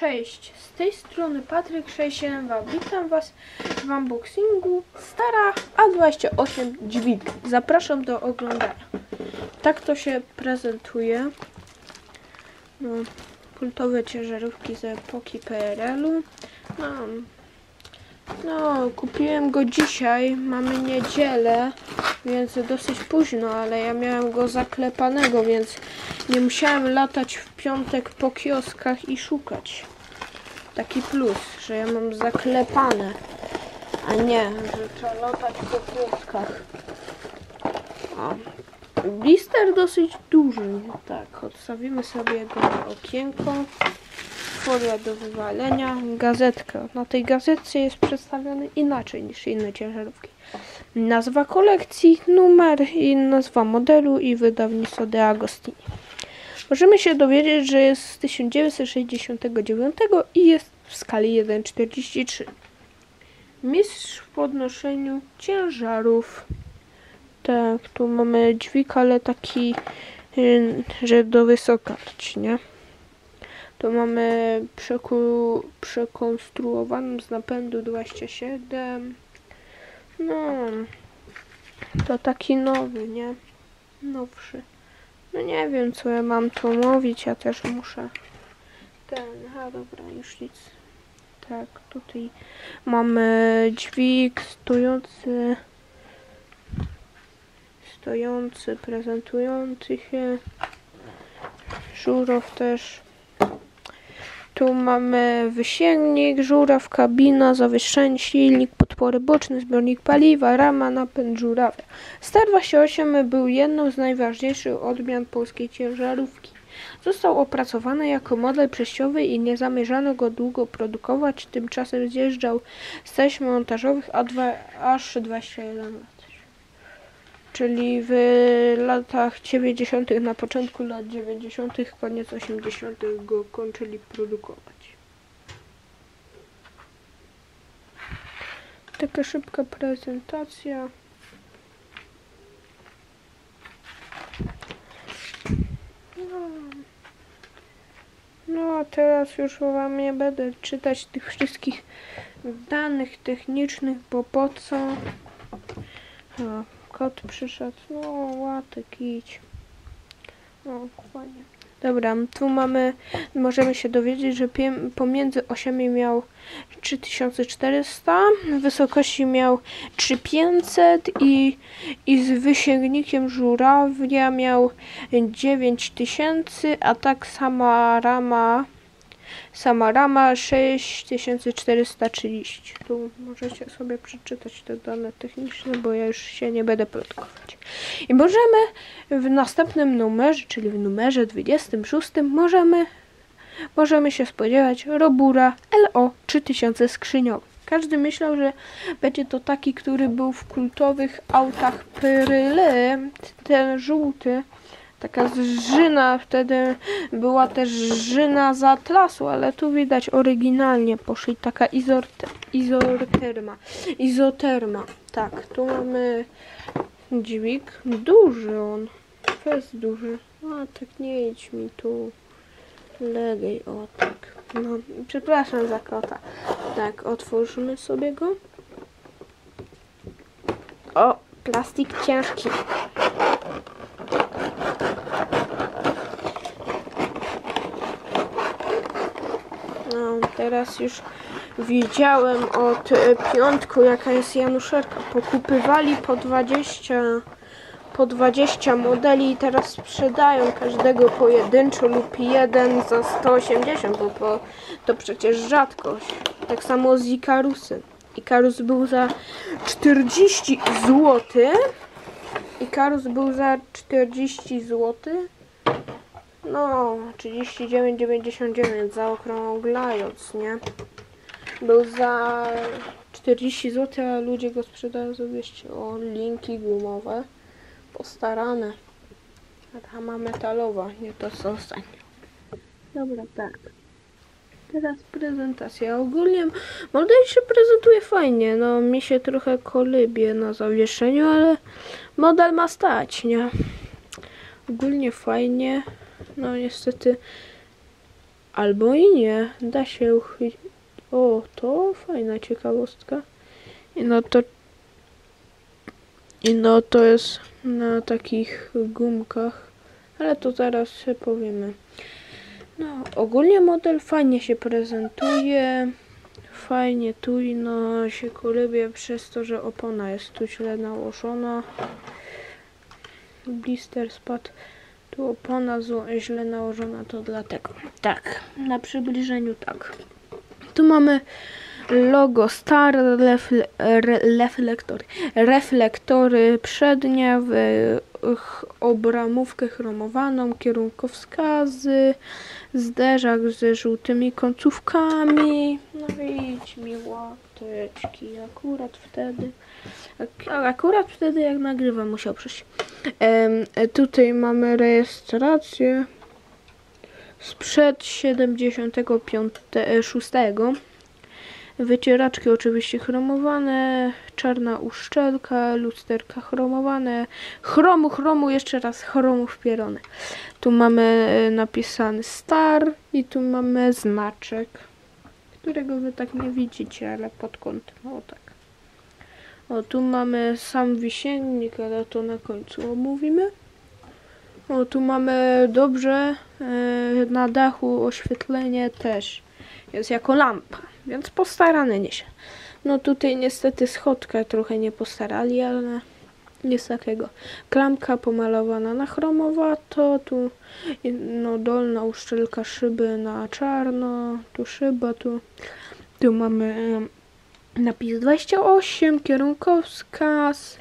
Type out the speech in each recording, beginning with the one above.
Cześć, z tej strony Patryk 672. Witam Was w unboxingu Stara A28 dźwig. Zapraszam do oglądania. Tak to się prezentuje. No, kultowe ciężarówki z epoki PRL-u. No, no, kupiłem go dzisiaj. Mamy niedzielę, więc dosyć późno, ale ja miałem go zaklepanego, więc nie musiałem latać w piątek po kioskach i szukać. Taki plus, że ja mam zaklepane, a nie, że trzeba latać po kioskach. O. Blister dosyć duży, tak, odstawimy sobie jego na okienko. Folia do wywalenia, gazetka. Na tej gazetce jest przedstawiony inaczej niż inne ciężarówki. Nazwa kolekcji, numer i nazwa modelu i wydawnictwo De Agostini. Możemy się dowiedzieć, że jest z 1969 i jest w skali 1,43. Mistrz w podnoszeniu ciężarów. Tak, tu mamy dźwig, ale taki, y, że do wysokość, nie? Tu mamy przeku, przekonstruowaną z napędu 27. No, to taki nowy, nie? Nowszy. No nie wiem, co ja mam tu mówić, ja też muszę ten, a dobra, już nic. Tak, tutaj mamy dźwig stojący, stojący, prezentujący się, żurow też. Tu mamy wysięgnik, żuraw, kabina, zawieszenie, silnik, podpory boczne, zbiornik paliwa, rama, napęd żurawia. Star 28 był jedną z najważniejszych odmian polskiej ciężarówki. Został opracowany jako model przejściowy i nie zamierzano go długo produkować, tymczasem zjeżdżał z taśm montażowych A2, aż 21 lat. Czyli w latach 90., na początku lat 90., koniec 80. go kończyli produkować. Taka szybka prezentacja. No. A teraz już wam nie będę czytać tych wszystkich danych technicznych, bo po co? Kot przyszedł. No łatek idź. No fajnie. Dobra, tu mamy, możemy się dowiedzieć, że pomiędzy osiami miał 3400, wysokości miał 3500 i, i z wysięgnikiem żurawia miał 9000, a tak sama rama sama rama 6430. Tu możecie sobie przeczytać te dane techniczne, bo ja już się nie będę plotkować. I możemy w następnym numerze, czyli w numerze 26, możemy, możemy się spodziewać Robura LO 3000 skrzyniowy. Każdy myślał, że będzie to taki, który był w kultowych autach Pyryle, ten żółty. Taka zżyna, wtedy była też żyna z atlasu, ale tu widać oryginalnie poszli taka izorte, izorterma. Izoterma. Tak, tu mamy dźwig. Duży on. Fest duży. A tak nie idź mi tu. Legiej, o tak. No, przepraszam za kota. Tak, otworzymy sobie go. O, plastik ciężki. No, teraz już wiedziałem od e, piątku, jaka jest Januszerka. Pokupywali po 20, po 20 modeli i teraz sprzedają każdego pojedynczo lub jeden za 180, bo po, to przecież rzadkość. Tak samo z Ikarusem. Ikarus był za 40 zł. Ikarus był za 40 zł. No, 39,99 zaokrąglając, nie? Był za 40 zł, a ludzie go sprzedają za 200. O, linki gumowe. Postarane. Rama metalowa, nie to co. Dobra, tak. Teraz prezentacja. Ogólnie model się prezentuje fajnie. No, mi się trochę kolybie na zawieszeniu, ale model ma stać, nie? Ogólnie fajnie. No niestety Albo i nie, da się uchwycić. O, to fajna ciekawostka. I no to. I no to jest na takich gumkach, ale to zaraz powiemy. No, ogólnie model fajnie się prezentuje. Fajnie tu i no się kolybie przez to, że opona jest tu źle nałożona. Blister spadł. Tu opona źle nałożona, to dlatego. Tak, na przybliżeniu tak. Tu mamy logo Star refle, re, reflektory. Reflektory przednie w obramówkę chromowaną, kierunkowskazy, zderzak ze żółtymi końcówkami. No i mi łateczki. Akurat wtedy, akurat wtedy jak nagrywam musiał przyjść. E, tutaj mamy rejestrację sprzed 75 Wycieraczki oczywiście chromowane, czarna uszczelka, lusterka chromowane, chromu, chromu, jeszcze raz chromu wpierone. Tu mamy e, napisany star i tu mamy znaczek, którego wy tak nie widzicie, ale pod kątem, o tak. O, tu mamy sam wisiennik, ale to na końcu omówimy. O, tu mamy dobrze e, na dachu oświetlenie też jest jako lampa, więc postarane niesie. No tutaj niestety schodkę trochę nie postarali, ale nic takiego. Klamka pomalowana na chromowato, tu no dolna uszczelka szyby na czarno, tu szyba, tu, tu mamy napis 28, kierunkowskaz,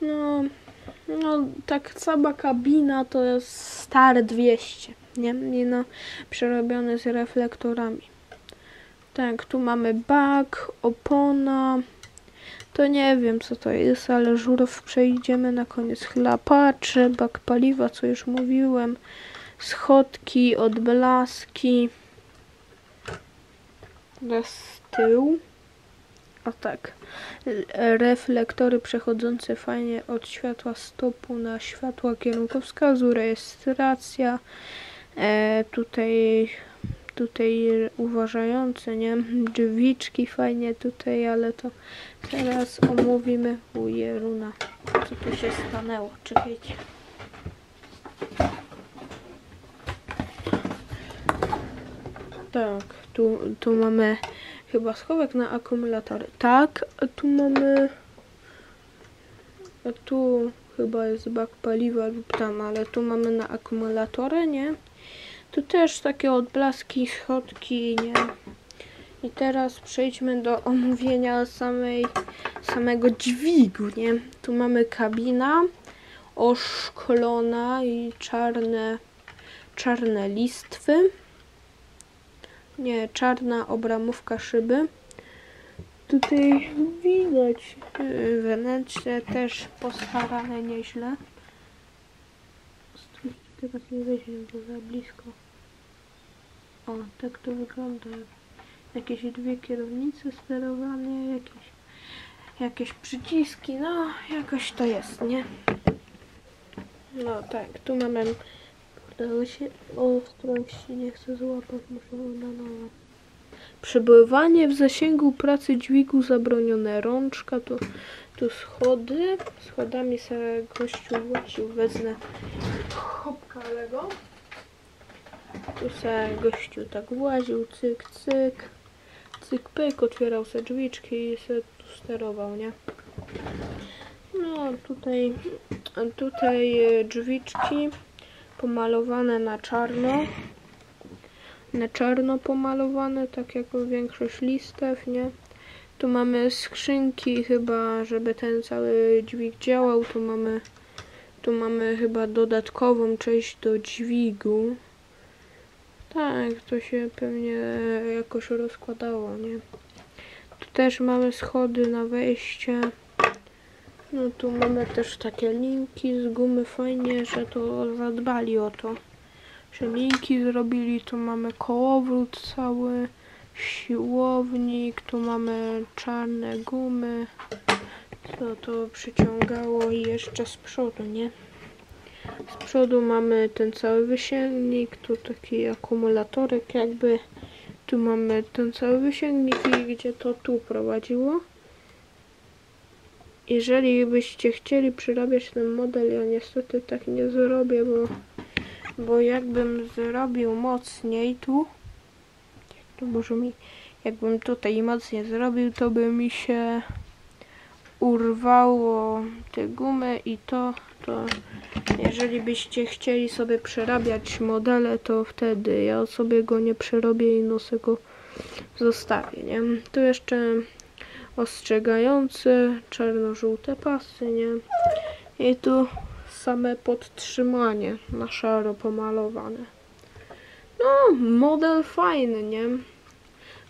no, no tak cała kabina to jest stare 200, nie? I no, przerobione z reflektorami. Tak, tu mamy bak, opona. To nie wiem co to jest, ale żurów przejdziemy na koniec. Chlapacze, bak paliwa, co już mówiłem. Schodki, odblaski. Z tyłu. O tak. Reflektory przechodzące fajnie od światła stopu na światła kierunkowskazu. Rejestracja. E, tutaj tutaj uważające, nie? Drzwiczki fajnie tutaj, ale to teraz omówimy. Ujeruna, co tu się stanęło? Czekajcie. Tak, tu, tu mamy chyba schowek na akumulatory. Tak, a tu mamy... A tu chyba jest bak paliwa lub tam, ale tu mamy na akumulatory, nie? Tu też takie odblaski, schodki, nie? I teraz przejdźmy do omówienia samej, samego dźwigu, nie? Tu mamy kabina oszklona i czarne, czarne listwy. Nie, czarna obramówka szyby. Tutaj widać yy, wnętrze też postarane nieźle. Teraz nie weźmie, bo za blisko. O, tak to wygląda. Jakieś dwie kierownice sterowane, jakieś, jakieś przyciski, no jakoś to jest, nie? No tak, tu mamy, udało się, ostrości nie chcę złapać, muszę. Przebywanie w zasięgu pracy dźwigu zabronione. Rączka, tu, tu schody. Schodami sobie gościu właścił, wezmę chopka Lego. Tu se gościu tak właził, cyk, cyk. Cyk, pyk, otwierał se drzwiczki i se tu sterował, nie? No, tutaj, tutaj e, drzwiczki pomalowane na czarno. Na czarno pomalowane, tak jak większość listew, nie? Tu mamy skrzynki chyba, żeby ten cały dźwig działał. Tu mamy, tu mamy chyba dodatkową część do dźwigu. Tak, to się pewnie jakoś rozkładało, nie? Tu też mamy schody na wejście. No tu mamy też takie linki z gumy. Fajnie, że to zadbali o to. Że linki zrobili. Tu mamy kołowrót cały, siłownik. Tu mamy czarne gumy. Co to przyciągało i jeszcze z przodu, nie? Z przodu mamy ten cały wysięgnik, tu taki akumulatorek jakby. Tu mamy ten cały wysięgnik i gdzie to tu prowadziło. Jeżeli byście chcieli przerabiać ten model, ja niestety tak nie zrobię, bo, bo jakbym zrobił mocniej tu, to może mi, jakbym tutaj mocniej zrobił, to by mi się urwało te gumy i to, to jeżeli byście chcieli sobie przerabiać modele, to wtedy ja sobie go nie przerobię i nosę go zostawię, nie? Tu jeszcze ostrzegające czarno-żółte pasy, nie? I tu same podtrzymanie na szaro pomalowane. No, model fajny, nie?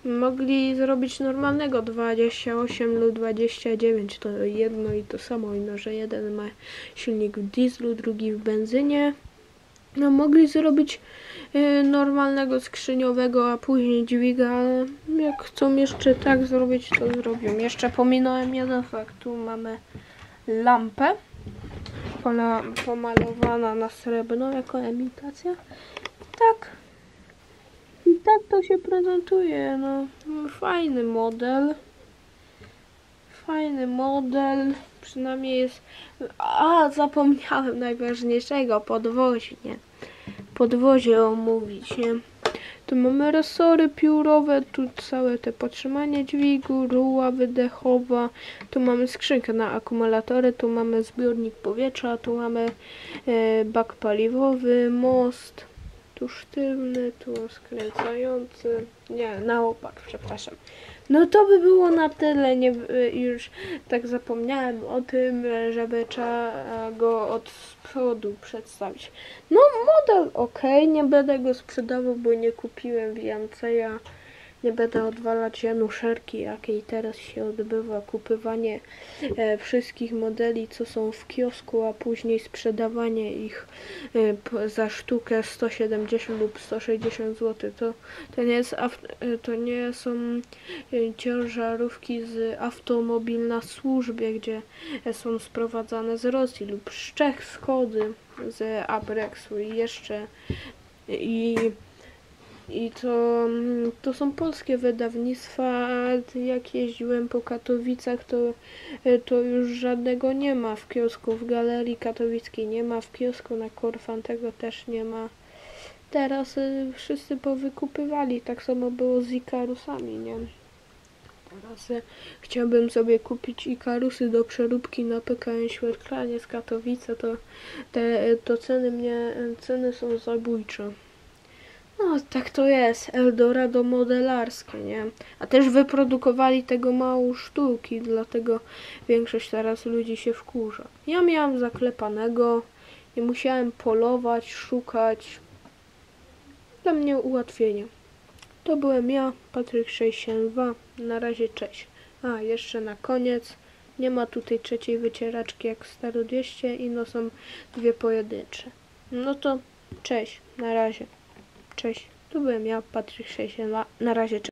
Mogli zrobić normalnego 28 lub 29, to jedno i to samo, ino że jeden ma silnik w dieslu, drugi w benzynie. No mogli zrobić y, normalnego skrzyniowego, a później dźwiga, jak chcą jeszcze tak zrobić, to zrobią. Jeszcze pominąłem jeden fakt, tu mamy lampę pola, pomalowana na srebrno jako imitacja. Tak. I tak to się prezentuje, no. Fajny model. Fajny model. Przynajmniej jest... A, zapomniałem najważniejszego. Podwozie, nie? Podwozie omówić? Tu mamy resory piórowe, tu całe te podtrzymanie dźwigu, ruła wydechowa, tu mamy skrzynkę na akumulatory, tu mamy zbiornik powietrza, tu mamy e, bak paliwowy, most, tu sztywny, tu skręcający, nie, na opak, przepraszam. No to by było na tyle, nie, y, już tak zapomniałem o tym, żeby trzeba go od przodu przedstawić. No model ok, nie będę go sprzedawał, bo nie kupiłem więcej, ja nie będę odwalać Januszerki, jakiej teraz się odbywa kupywanie e, wszystkich modeli, co są w kiosku, a później sprzedawanie ich e, za sztukę 170 lub 160 zł. To, to, nie, jest, e, to nie są e, ciężarówki z automobil na służbie, gdzie są sprowadzane z Rosji lub z Czech, Skody, z Abrexu i jeszcze i i to, mm, to są polskie wydawnictwa, jak jeździłem po Katowicach, to, e, to już żadnego nie ma w kiosku, w Galerii Katowickiej nie ma, w kiosku na Korfan tego też nie ma. Teraz y, wszyscy powykupywali, tak samo było z Ikarusami, nie? Teraz y, chciałbym sobie kupić Ikarusy do przeróbki na PKN Świerklanie z Katowice, to te to ceny mnie, ceny są zabójcze. No, tak to jest. Eldorado modelarskie, nie? A też wyprodukowali tego mało sztuki, dlatego większość teraz ludzi się wkurza. Ja miałam zaklepanego, nie musiałem polować, szukać. Dla mnie ułatwienie. To byłem ja, Patryk 672. Na razie cześć. A, jeszcze na koniec. Nie ma tutaj trzeciej wycieraczki jak Staro 200 i no są dwie pojedyncze. No to cześć, na razie. Cześć, tu byłem ja, Patryk 672. Na razie, cześć.